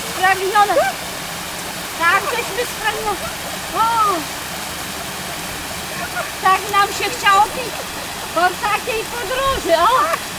Sprawnione. Tak, żeśmy sprawnione. Tak nam się chciało pić po takiej podróży. O!